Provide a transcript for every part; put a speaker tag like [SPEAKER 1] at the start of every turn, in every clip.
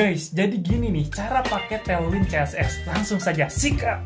[SPEAKER 1] Guys, jadi gini nih cara pakai Tailwind CSS. Langsung saja sikat.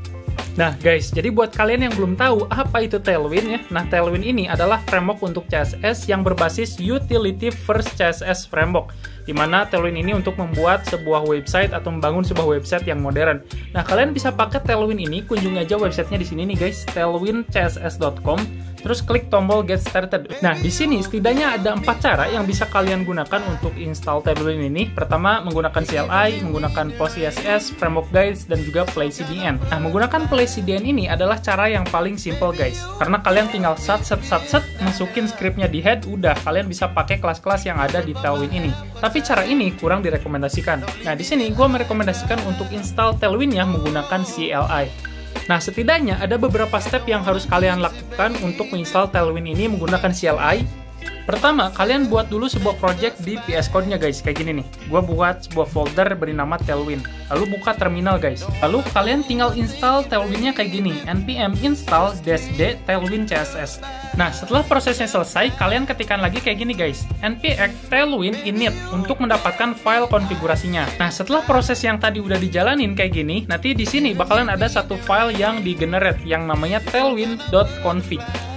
[SPEAKER 1] Nah guys, jadi buat kalian yang belum tahu apa itu Tailwind ya, nah Tailwind ini adalah framework untuk CSS yang berbasis Utility First CSS Framework, di mana Tailwind ini untuk membuat sebuah website atau membangun sebuah website yang modern. Nah kalian bisa pakai Tailwind ini, kunjungi aja websitenya di sini nih guys, tailwindcss.com terus klik tombol Get Started. Nah, di sini setidaknya ada empat cara yang bisa kalian gunakan untuk install Tailwind ini. Pertama, menggunakan CLI, menggunakan PostCSS, Framework Guides, dan juga PlayCDN. Nah, menggunakan PlayCDN ini adalah cara yang paling simple guys. Karena kalian tinggal sat set sat set masukin scriptnya di head, udah kalian bisa pakai kelas-kelas yang ada di Tailwind ini. Tapi cara ini kurang direkomendasikan. Nah, di sini gue merekomendasikan untuk install Tailwind-nya menggunakan CLI. Nah, setidaknya ada beberapa step yang harus kalian lakukan untuk menginstal Tailwind ini menggunakan CLI Pertama, kalian buat dulu sebuah project di PS Code-nya guys, kayak gini nih. Gua buat sebuah folder beri nama Tailwind. Lalu buka terminal guys. Lalu kalian tinggal install Tailwind-nya kayak gini, npm install -d tailwind css. Nah, setelah prosesnya selesai, kalian ketikkan lagi kayak gini guys, npx tailwind init untuk mendapatkan file konfigurasinya. Nah, setelah proses yang tadi udah dijalanin kayak gini, nanti di sini bakalan ada satu file yang di-generate yang namanya tailwind.config.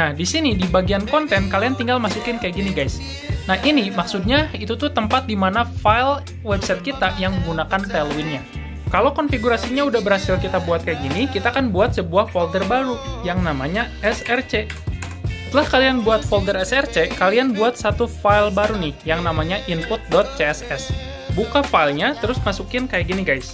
[SPEAKER 1] Nah, di sini di bagian konten kalian tinggal masukin kayak gini guys. Nah, ini maksudnya itu tuh tempat di mana file website kita yang menggunakan Tailwind-nya. Kalau konfigurasinya udah berhasil kita buat kayak gini, kita akan buat sebuah folder baru yang namanya src. Setelah kalian buat folder src, kalian buat satu file baru nih yang namanya input.css. Buka filenya, terus masukin kayak gini guys.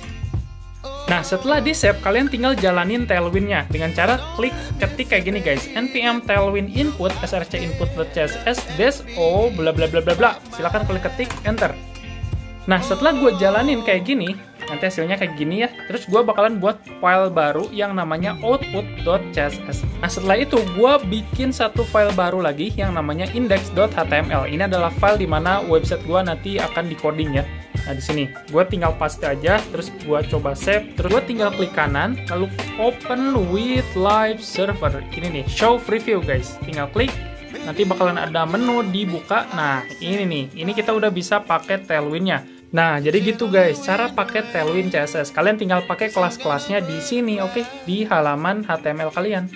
[SPEAKER 1] Nah, setelah di save, kalian tinggal jalanin tailwind-nya dengan cara klik ketik kayak gini guys. npm tailwind input src input.css des o bla bla bla bla bla. Silahkan klik ketik enter. Nah, setelah gue jalanin kayak gini, nanti hasilnya kayak gini ya. Terus gue bakalan buat file baru yang namanya output.css. Nah, setelah itu gue bikin satu file baru lagi yang namanya index.html. Ini adalah file di mana website gue nanti akan di ya. Nah, di sini gue tinggal paste aja, terus gue coba save, terus gue tinggal klik kanan, lalu open with live server. Ini nih, show preview guys. Tinggal klik, nanti bakalan ada menu dibuka. Nah, ini nih, ini kita udah bisa pakai Tailwind-nya. Nah, jadi gitu guys, cara pakai Tailwind CSS. Kalian tinggal pakai kelas-kelasnya di sini, oke? Okay? Di halaman HTML kalian.